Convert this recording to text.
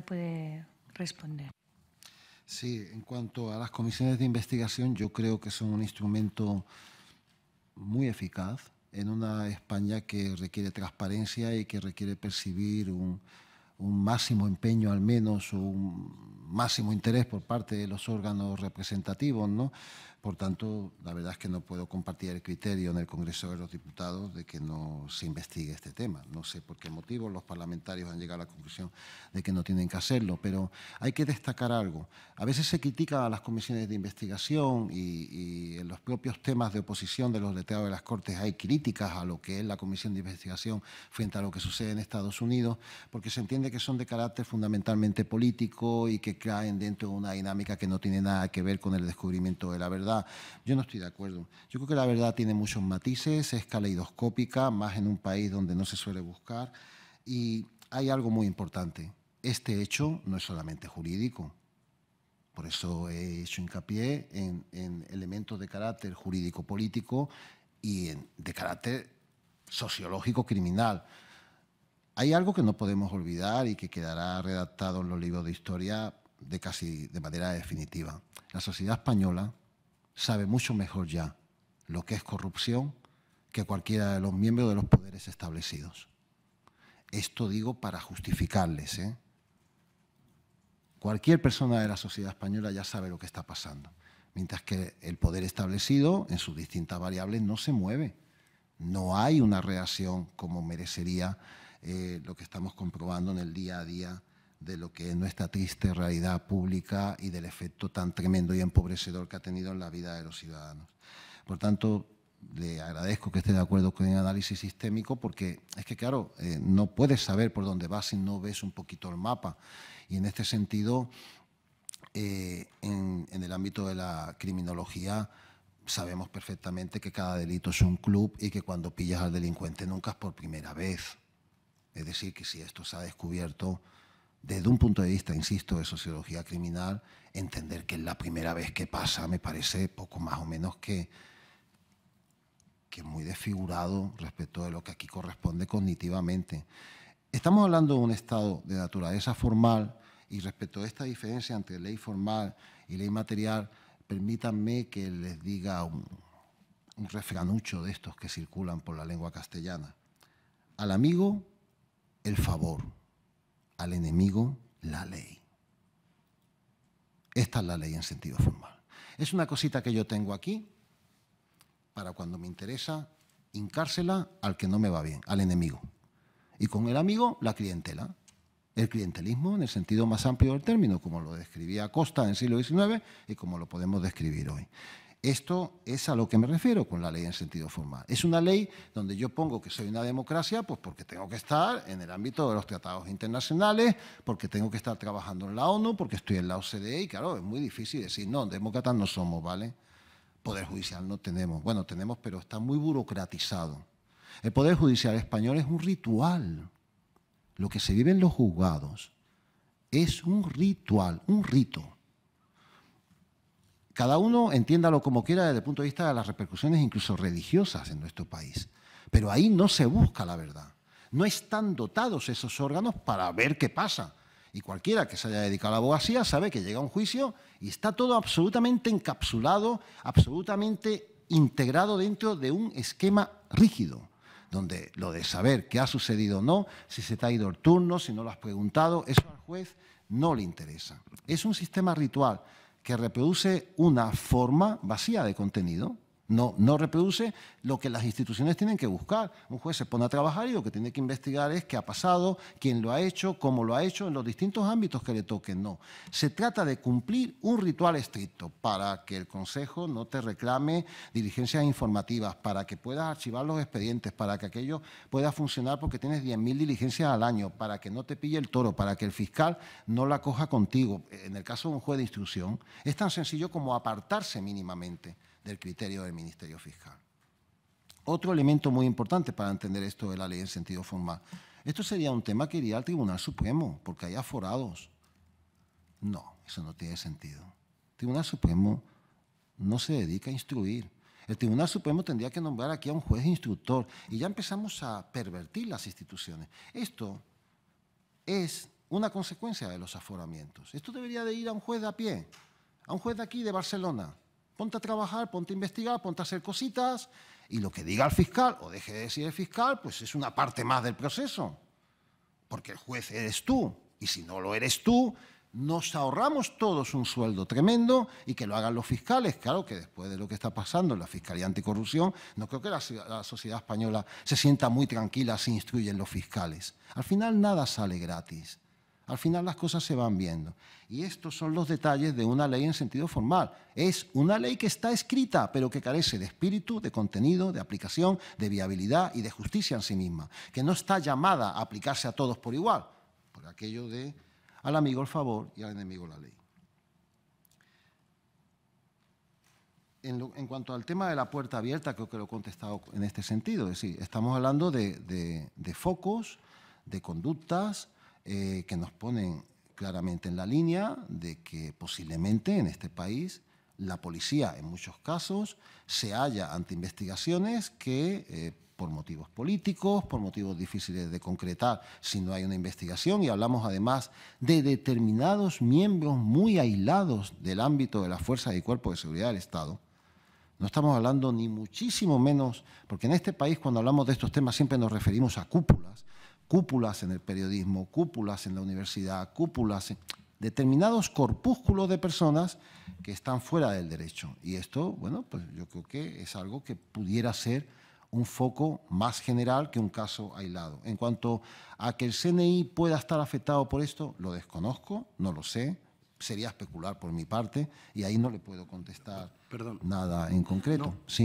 puede responder. Sí, en cuanto a las comisiones de investigación, yo creo que son un instrumento muy eficaz en una España que requiere transparencia y que requiere percibir un, máximo empeño al menos o un máximo interés por parte de los órganos representativos, ¿no? Por tanto, la verdad es que no puedo compartir el criterio en el Congreso de los Diputados de que no se investigue este tema. No sé por qué motivo los parlamentarios han llegado a la conclusión de que no tienen que hacerlo, pero hay que destacar algo. A veces se critica a las comisiones de investigación y, en los propios temas de oposición de los letrados de las Cortes hay críticas a lo que es la comisión de investigación frente a lo que sucede en Estados Unidos, porque se entiende que son de carácter fundamentalmente político y que caen dentro de una dinámica que no tiene nada que ver con el descubrimiento de la verdad yo no estoy de acuerdo. Yo creo que la verdad tiene muchos matices, es caleidoscópica, más en un país donde no se suele buscar. Y hay algo muy importante. Este hecho no es solamente jurídico. Por eso he hecho hincapié en, elementos de carácter jurídico-político y de carácter sociológico criminal. Hay algo que no podemos olvidar y que quedará redactado en los libros de historia de casi de manera definitiva. La sociedad española sabe mucho mejor ya lo que es corrupción que cualquiera de los miembros de los poderes establecidos. Esto digo para justificarles. ¿eh? Cualquier persona de la sociedad española ya sabe lo que está pasando, mientras que el poder establecido en sus distintas variables no se mueve. No hay una reacción como merecería eh, lo que estamos comprobando en el día a día de lo que es nuestra triste realidad pública y del efecto tan tremendo y empobrecedor que ha tenido en la vida de los ciudadanos. Por tanto, le agradezco que esté de acuerdo con el análisis sistémico porque es que, claro, eh, no puedes saber por dónde vas si no ves un poquito el mapa. Y en este sentido, eh, en, en el ámbito de la criminología, sabemos perfectamente que cada delito es un club y que cuando pillas al delincuente nunca es por primera vez. Es decir, que si esto se ha descubierto desde un punto de vista, insisto, de sociología criminal, entender que es la primera vez que pasa me parece poco más o menos que, muy desfigurado respecto de lo que aquí corresponde cognitivamente. Estamos hablando de un estado de naturaleza formal y respecto a esta diferencia entre ley formal y ley material, permítanme que les diga un, un refranucho de estos que circulan por la lengua castellana. Al amigo, el favor al enemigo la ley. Esta es la ley en sentido formal. Es una cosita que yo tengo aquí para cuando me interesa hincársela al que no me va bien, al enemigo. Y con el amigo, la clientela. El clientelismo en el sentido más amplio del término, como lo describía Costa en el siglo XIX y como lo podemos describir hoy. Esto es a lo que me refiero con la ley en sentido formal. Es una ley donde yo pongo que soy una democracia, pues porque tengo que estar en el ámbito de los tratados internacionales, porque tengo que estar trabajando en la ONU, porque estoy en la OCDE, y claro, es muy difícil decir, no, demócratas no somos, ¿vale? Poder judicial no tenemos. Bueno, tenemos, pero está muy burocratizado. El Poder Judicial español es un ritual. Lo que se vive en los juzgados es un ritual, un rito cada uno entiéndalo como quiera desde el punto de vista de las repercusiones incluso religiosas en nuestro país. Pero ahí no se busca la verdad. No están dotados esos órganos para ver qué pasa. Y cualquiera que se haya dedicado a la abogacía sabe que llega un juicio y está todo absolutamente encapsulado, absolutamente integrado dentro de un esquema rígido, donde lo de saber qué ha sucedido o no, si se te ha ido el turno, si no lo has preguntado, eso al juez no le interesa. Es un sistema ritual que reproduce una forma vacía de contenido. No, reproduce lo que las instituciones tienen que buscar. Un juez se pone a trabajar y lo que tiene que investigar es qué ha pasado, quién lo ha hecho, cómo lo ha hecho, en los distintos ámbitos que le toquen. No. Se trata de cumplir un ritual estricto para que el Consejo no te reclame diligencias informativas, para que puedas archivar los expedientes, para que aquello pueda funcionar porque tienes 10.000 diligencias al año, para que no te pille el toro, para que el fiscal no la coja contigo. En el caso de un juez de instrucción, es tan sencillo como apartarse mínimamente del criterio del Ministerio Fiscal. Otro elemento muy importante para entender esto de la ley en sentido formal. Esto sería un tema que iría al Tribunal Supremo, porque hay aforados. No, eso no tiene sentido. El Tribunal Supremo no se dedica a instruir. El Tribunal Supremo tendría que nombrar aquí a un juez instructor y ya empezamos a pervertir las instituciones. Esto es una consecuencia de los aforamientos. Esto debería de ir a un juez de a pie, a un juez de aquí, de Barcelona. Ponte a trabajar, ponte a investigar, ponte a hacer cositas y lo que diga el fiscal o deje de decir el fiscal, pues es una parte más del proceso. Porque el juez eres tú y si no lo eres tú, nos ahorramos todos un sueldo tremendo y que lo hagan los fiscales. Claro que después de lo que está pasando en la Fiscalía Anticorrupción, no creo que la, sociedad española se sienta muy tranquila si instruyen los fiscales. Al final nada sale gratis. Al final las cosas se van viendo. Y estos son los detalles de una ley en sentido formal. Es una ley que está escrita, pero que carece de espíritu, de contenido, de aplicación, de viabilidad y de justicia en sí misma, que no está llamada a aplicarse a todos por igual, por aquello de al amigo el favor y al enemigo la ley. En, cuanto al tema de la puerta abierta, creo que lo he contestado en este sentido. Es decir, estamos hablando de focos, de conductas eh, que nos ponen claramente en la línea de que posiblemente en este país la policía, en muchos casos, se halla ante investigaciones que eh, por motivos políticos, por motivos difíciles de concretar si no hay una investigación, y hablamos además de determinados miembros muy aislados del ámbito de las fuerzas y cuerpos de seguridad del Estado. No estamos hablando ni muchísimo menos, porque en este país cuando hablamos de estos temas siempre nos referimos a cúpulas, cúpulas en el periodismo, cúpulas en la universidad, cúpulas en determinados corpúsculos de personas que están fuera del derecho. Y esto, bueno, pues yo creo que es algo que pudiera ser un foco más general que un caso aislado. En cuanto a que el CNI pueda estar afectado por esto, lo desconozco, no lo sé, sería especular por mi parte y ahí no le puedo contestar Perdón. nada en concreto. No. Sí.